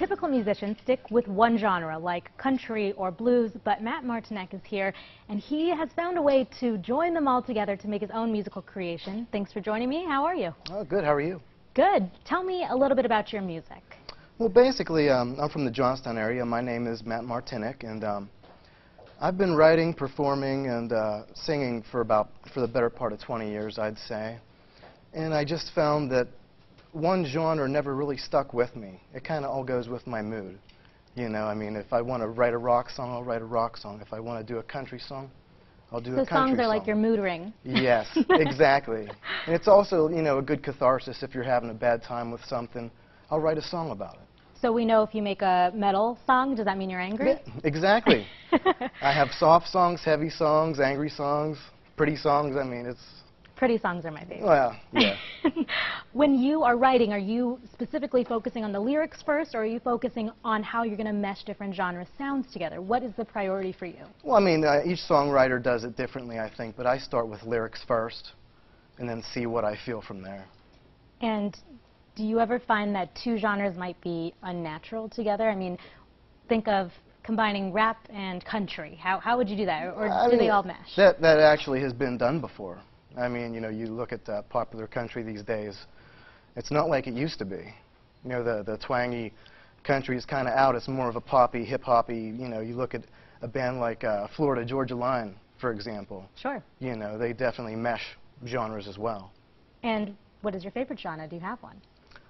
typical musicians stick with one genre, like country or blues, but Matt Martinek is here, and he has found a way to join them all together to make his own musical creation. Thanks for joining me. How are you? Oh, good. How are you? Good. Tell me a little bit about your music. Well, basically, um, I'm from the Johnstown area. My name is Matt Martinek, and um, I've been writing, performing, and uh, singing for about for the better part of 20 years, I'd say. And I just found that one genre never really stuck with me. It kind of all goes with my mood. You know, I mean, if I want to write a rock song, I'll write a rock song. If I want to do a country song, I'll do so a country song. songs are like your mood ring. Yes, exactly. And it's also, you know, a good catharsis if you're having a bad time with something. I'll write a song about it. So we know if you make a metal song, does that mean you're angry? Yeah, exactly. I have soft songs, heavy songs, angry songs, pretty songs. I mean, it's Pretty songs are my favorite. Well, yeah. when you are writing, are you specifically focusing on the lyrics first, or are you focusing on how you're going to mesh different genre sounds together? What is the priority for you? Well, I mean, uh, each songwriter does it differently, I think, but I start with lyrics first, and then see what I feel from there. And do you ever find that two genres might be unnatural together? I mean, think of combining rap and country. How, how would you do that, or, or do mean, they all mesh? That, that actually has been done before. I mean, you know, you look at uh, popular country these days, it's not like it used to be. You know, the, the twangy country is kind of out. It's more of a poppy, hip-hoppy, you know, you look at a band like uh, Florida Georgia Line, for example. Sure. You know, they definitely mesh genres as well. And what is your favorite genre? Do you have one?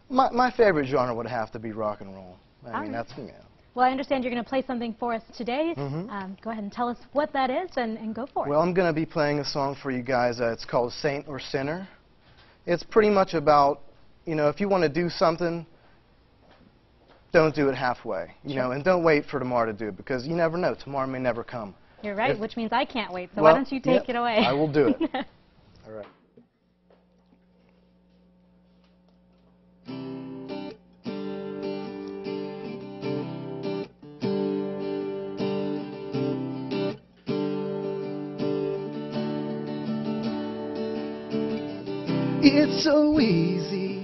My, my favorite genre would have to be rock and roll. I All mean, right. that's, you know. Well, I understand you're going to play something for us today. Mhm. Um, go ahead and tell us what that is and, and go for it. Well. I'm going to be playing a song for you guys. Uh, it's called Saint or Sinner. It's pretty much about, you know, if you want to do something, don't do it halfway, you Sure. know, and don't wait for tomorrow to do it because you never know. Tomorrow may never come. You're right, if- which means I can't wait. So Well, why don't you take yep, it away? I will do it. All right. It's so easy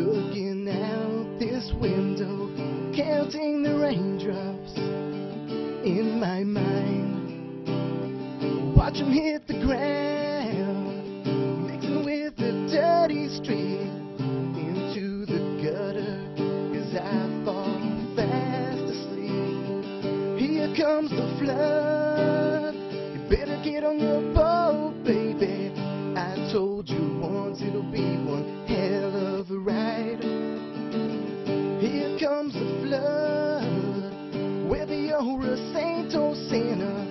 looking out this window, counting the raindrops in my mind. Watch 'em hit the ground, mixing with the dirty street into the gutter as I fall fast asleep. Here comes the flood. You better get on your Here comes the flood. Whether you're a saint or sinner,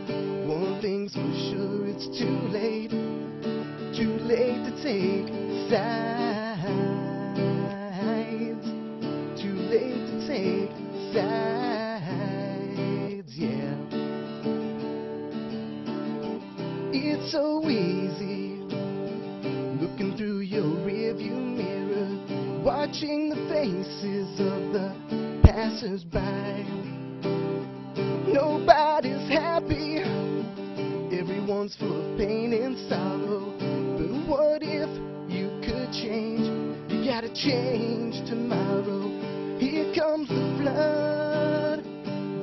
one thing's for sure, it's too late. Too late to take sides. Too late to take sides, yeah. It's so easy looking through your rearview mirror, watching faces of the passers-by. Nobody's happy, everyone's full of pain and sorrow. But what if you could change? You gotta change tomorrow. Here comes the flood.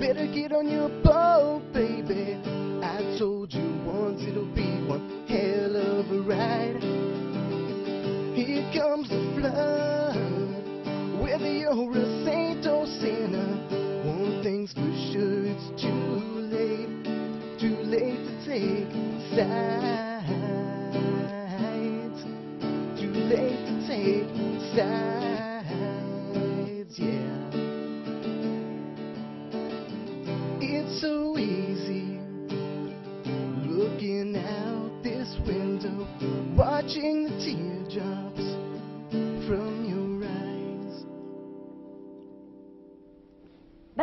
Better get on your boat, baby. I told you once it'll be one hell of a ride. Here comes the flood. You're a saint or sinner,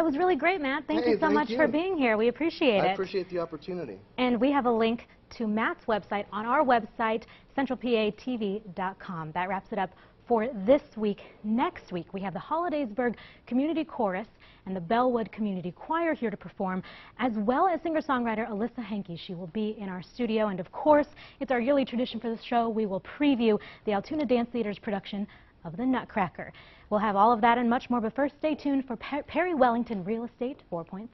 was really great, Matt. Thank Hey, you so thank much for being here. We appreciate I it. appreciate the opportunity. And we have a link to Matt's website on our website, centralpatv.com. That wraps it up for this week. Next week, we have the Hollidaysburg Community Chorus and the Bellwood Community Choir here to perform, as well as singer-songwriter Alyssa Henke. She will be in our studio. And of course, it's our yearly tradition for the show. We will preview the Altoona Dance Theater's production of the Nutcracker. We'll have all of that and much more, but first stay tuned for Per- Perry Wellington Real Estate 4.5.